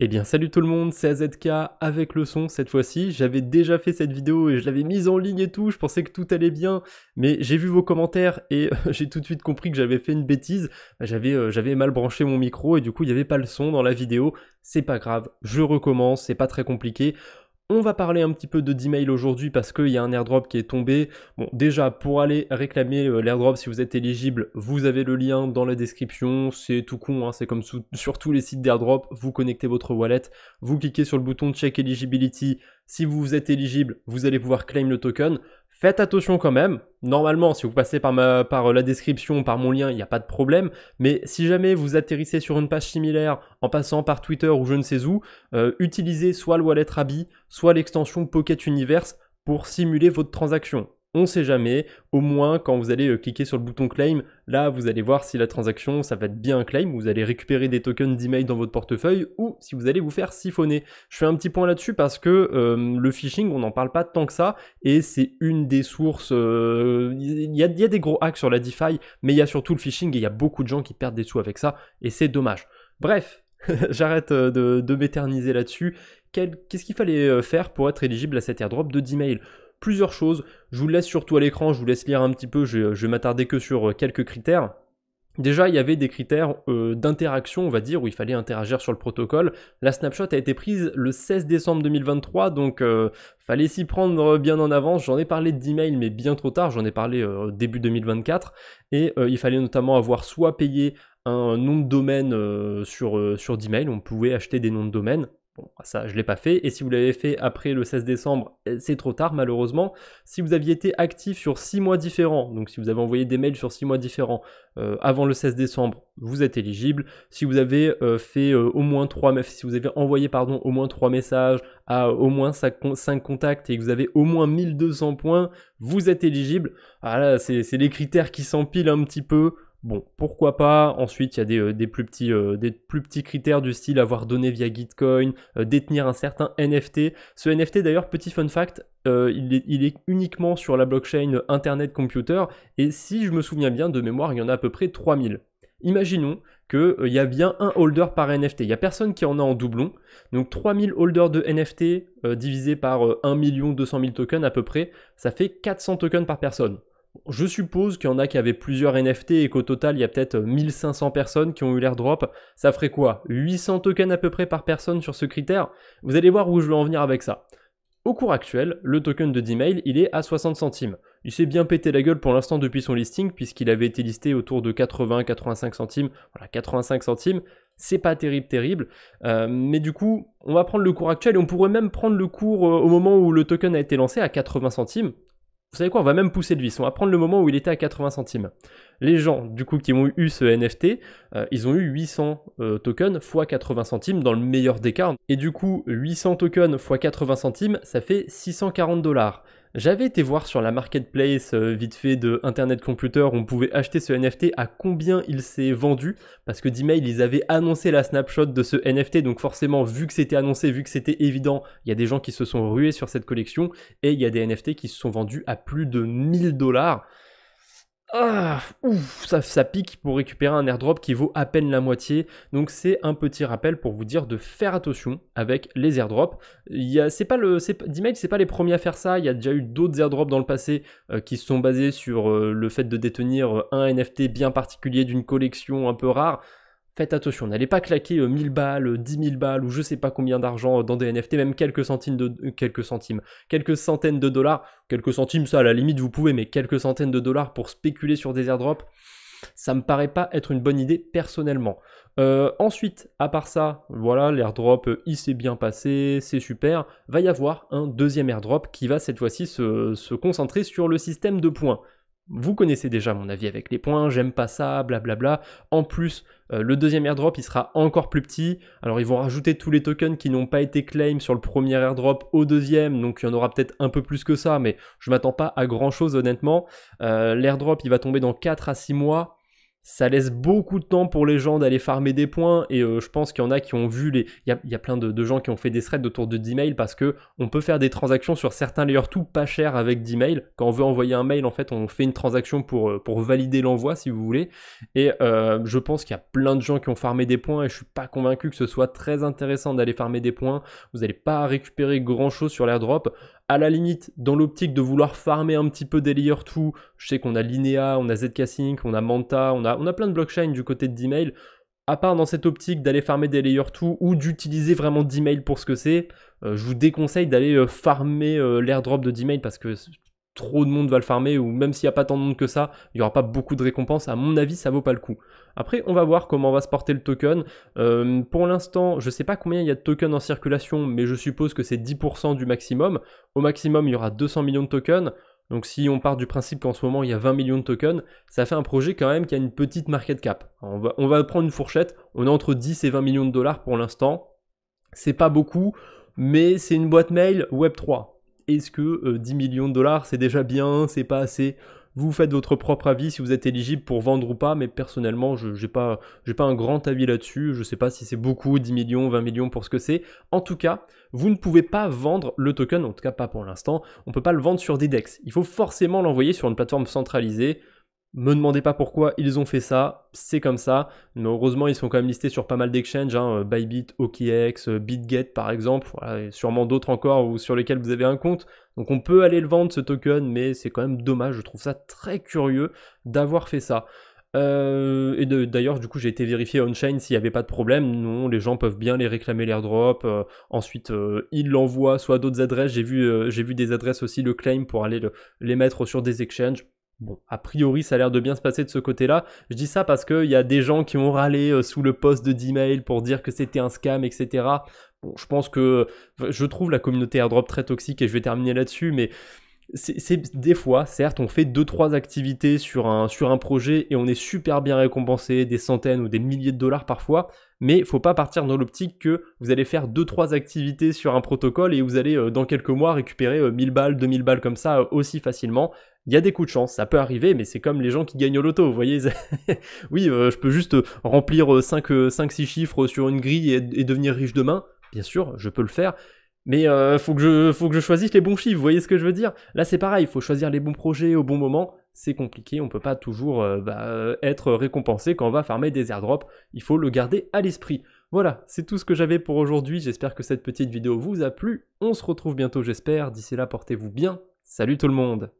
Eh bien salut tout le monde, c'est AZK avec le son cette fois-ci. J'avais déjà fait cette vidéo et je l'avais mise en ligne et tout, je pensais que tout allait bien, mais j'ai vu vos commentaires et j'ai tout de suite compris que j'avais fait une bêtise. J'avais euh, mal branché mon micro et du coup il n'y avait pas le son dans la vidéo. C'est pas grave, je recommence, c'est pas très compliqué. On va parler un petit peu de D-Mail aujourd'hui parce qu'il y a un airdrop qui est tombé. Bon, déjà, pour aller réclamer euh, l'airdrop, si vous êtes éligible, vous avez le lien dans la description. C'est tout con, hein, c'est comme sur tous les sites d'airdrop. Vous connectez votre wallet, vous cliquez sur le bouton Check Eligibility. Si vous êtes éligible, vous allez pouvoir claim le token. Faites attention quand même. Normalement, si vous passez par, par la description, par mon lien, il n'y a pas de problème. Mais si jamais vous atterrissez sur une page similaire en passant par Twitter ou je ne sais où, euh, utilisez soit le wallet Rabi, soit l'extension Pocket Universe pour simuler votre transaction on sait jamais. Au moins, quand vous allez euh, cliquer sur le bouton claim, là, vous allez voir si la transaction, ça va être bien un claim. Vous allez récupérer des tokens d'email dans votre portefeuille ou si vous allez vous faire siphonner. Je fais un petit point là-dessus parce que euh, le phishing, on n'en parle pas tant que ça et c'est une des sources. Euh, il y, a, des gros hacks sur la DeFi, mais il y a surtout le phishing et il y a beaucoup de gens qui perdent des sous avec ça et c'est dommage. Bref, j'arrête de, m'éterniser là-dessus. Qu'est-ce qu'il fallait faire pour être éligible à cet airdrop de d'email? Plusieurs choses. Je vous laisse surtout à l'écran, je vous laisse lire un petit peu, je, vais m'attarder que sur euh, quelques critères. Déjà, il y avait des critères euh, d'interaction, on va dire, où il fallait interagir sur le protocole. La snapshot a été prise le 16 décembre 2023, donc euh, fallait s'y prendre bien en avance. J'en ai parlé d'email, mais bien trop tard, j'en ai parlé début 2024. Et il fallait notamment avoir soit payé un nom de domaine sur, sur d'email, on pouvait acheter des noms de domaine, Bon, ça, je ne l'ai pas fait. Et si vous l'avez fait après le 16 décembre, eh, c'est trop tard, malheureusement. Si vous aviez été actif sur 6 mois différents, donc si vous avez envoyé des mails sur 6 mois différents euh, avant le 16 décembre, vous êtes éligible. Si vous avez euh, fait euh, au moins 3 si vous avez envoyé pardon, au moins 3 messages à au moins 5, contacts et que vous avez au moins 1200 points, vous êtes éligible. Ah c'est les critères qui s'empilent un petit peu. Bon, pourquoi pas. Ensuite, il y a des, euh, plus petits, euh, des, plus petits, critères du style avoir donné via Gitcoin, euh, détenir un certain NFT. Ce NFT, d'ailleurs, petit fun fact, il est, il, est, uniquement sur la blockchain Internet Computer. Et si je me souviens bien, de mémoire, il y en a à peu près 3000. Imaginons qu'il y a bien un holder par NFT. Il n'y a personne qui en a en doublon. Donc 3000 holders de NFT divisé par 1 200 000 tokens à peu près, ça fait 400 tokens par personne. Je suppose qu'il y en a qui avaient plusieurs NFT et qu'au total, il y a peut-être 1500 personnes qui ont eu l'airdrop. Ça ferait quoi? 800 tokens à peu près par personne sur ce critère? Vous allez voir où je veux en venir avec ça. Au cours actuel, le token de D-Mail, il est à 60 centimes. Il s'est bien pété la gueule pour l'instant depuis son listing, puisqu'il avait été listé autour de 80-85 centimes. Voilà, 85 centimes, c'est pas terrible, terrible. Euh, mais du coup, on va prendre le cours actuel et on pourrait même prendre le cours euh, au moment où le token a été lancé à 80 centimes. Vous savez quoi, on va même pousser le vis. On va prendre le moment où il était à 80 centimes. Les gens, du coup, qui ont eu ce NFT, euh, ils ont eu 800 euh, tokens x 80 centimes dans le meilleur des cas. Et du coup, 800 tokens x 80 centimes, ça fait 640 dollars. J'avais été voir sur la marketplace euh, vite fait de Internet Computer, on pouvait acheter ce NFT à combien il s'est vendu, parce que d'email ils avaient annoncé la snapshot de ce NFT, donc forcément vu que c'était annoncé, vu que c'était évident, il y a des gens qui se sont rués sur cette collection, et il y a des NFT qui se sont vendus à plus de 1000 dollars. Ah, ouf, ça, pique pour récupérer un airdrop qui vaut à peine la moitié. Donc c'est un petit rappel pour vous dire de faire attention avec les airdrops. C'est pas le, c'est, pas les premiers à faire ça. Il y a déjà eu d'autres airdrops dans le passé euh, qui sont basés sur euh, le fait de détenir un NFT bien particulier d'une collection un peu rare. Faites attention, n'allez pas claquer 1000 euh, balles, 10 000 balles ou je sais pas combien d'argent dans des NFT, même quelques centimes de euh, quelques centimes, quelques centaines de dollars, quelques centimes ça à la limite vous pouvez, mais quelques centaines de dollars pour spéculer sur des airdrops, ça me paraît pas être une bonne idée personnellement. Euh, ensuite, à part ça, voilà, l'airdrop il s'est bien passé, c'est super. Va y avoir un deuxième airdrop qui va cette fois-ci se concentrer sur le système de points. Vous connaissez déjà mon avis avec les points, j'aime pas ça, blablabla. En plus, euh, le deuxième airdrop, il sera encore plus petit. Alors ils vont rajouter tous les tokens qui n'ont pas été claim sur le premier airdrop au deuxième, donc il y en aura peut-être un peu plus que ça, mais je m'attends pas à grand chose honnêtement. Euh, l'airdrop, il va tomber dans 4 à 6 mois. Ça laisse beaucoup de temps pour les gens d'aller farmer des points et euh, je pense qu'il y en a qui ont vu les il y a, plein de, gens qui ont fait des threads autour de 10 mails parce que on peut faire des transactions sur certains layers tout pas cher avec 10 mails quand on veut envoyer un mail en fait on fait une transaction pour, euh, pour valider l'envoi si vous voulez. Et euh, je pense qu'il y a plein de gens qui ont farmé des points et je suis pas convaincu que ce soit très intéressant d'aller farmer des points. Vous n'allez pas récupérer grand chose sur l'airdrop à la limite, dans l'optique de vouloir farmer un petit peu des layer 2, je sais qu'on a Linea, on a ZK-Sync, on a Manta, on a, plein de blockchains du côté de d'email. À part dans cette optique d'aller farmer des layer 2 ou d'utiliser vraiment d'email pour ce que c'est, euh, je vous déconseille d'aller euh, farmer euh, l'airdrop de d'email parce que trop de monde va le farmer, ou même s'il n'y a pas tant de monde que ça, il n'y aura pas beaucoup de récompenses, à mon avis ça vaut pas le coup. Après on va voir comment va se porter le token. Euh, pour l'instant, je ne sais pas combien il y a de tokens en circulation, mais je suppose que c'est 10% du maximum. Au maximum il y aura 200 millions de tokens. Donc si on part du principe qu'en ce moment il y a 20 millions de tokens, ça fait un projet quand même qui a une petite market cap. On va, on va prendre une fourchette, on est entre 10 et 20 millions de dollars pour l'instant. C'est pas beaucoup, mais c'est une boîte mail Web3 est-ce que 10 euh, millions de dollars c'est déjà bien, c'est pas assez? Vous faites votre propre avis si vous êtes éligible pour vendre ou pas, mais personnellement, je n'ai pas, pas un grand avis là-dessus. Je ne sais pas si c'est beaucoup, 10 millions, 20 millions pour ce que c'est. En tout cas, vous ne pouvez pas vendre le token, en tout cas pas pour l'instant. On ne peut pas le vendre sur des DEX. Il faut forcément l'envoyer sur une plateforme centralisée. Me demandez pas pourquoi ils ont fait ça, c'est comme ça. Mais heureusement, ils sont quand même listés sur pas mal d'exchanges, hein, Bybit, OKX, BitGet par exemple, et sûrement d'autres encore ou sur lesquels vous avez un compte. Donc on peut aller le vendre ce token, mais c'est quand même dommage. Je trouve ça très curieux d'avoir fait ça. Euh, et d'ailleurs, du coup, j'ai été vérifié on-chain s'il n'y avait pas de problème. Non, les gens peuvent bien les réclamer l'airdrop. Euh, ensuite, euh, ils l'envoient soit d'autres adresses. J'ai vu, j'ai vu des adresses aussi, le claim, pour aller les mettre sur des exchanges. Bon, a priori, ça a l'air de bien se passer de ce côté-là. Je dis ça parce qu'il y a des gens qui ont râlé euh, sous le post de d'email pour dire que c'était un scam, etc. Bon, je pense que je trouve la communauté airdrop très toxique et je vais terminer là-dessus, mais c'est des fois, certes, on fait 2-3 activités sur un, sur un projet et on est super bien récompensé, des centaines ou des milliers de dollars parfois, mais faut pas partir dans l'optique que vous allez faire 2-3 activités sur un protocole et vous allez euh, dans quelques mois récupérer 1000 euh, balles, 2000 balles comme ça aussi facilement il y a des coups de chance, ça peut arriver, mais c'est comme les gens qui gagnent au loto, vous voyez. oui, euh, je peux juste remplir 5-6 euh, chiffres sur une grille et, devenir riche demain. Bien sûr, je peux le faire. Mais euh, faut, que je, choisisse les bons chiffres, vous voyez ce que je veux dire? Là c'est pareil, il faut choisir les bons projets au bon moment, c'est compliqué, on peut pas toujours bah, être récompensé quand on va farmer des airdrops, il faut le garder à l'esprit. Voilà, c'est tout ce que j'avais pour aujourd'hui, j'espère que cette petite vidéo vous a plu, on se retrouve bientôt j'espère, d'ici là portez-vous bien, salut tout le monde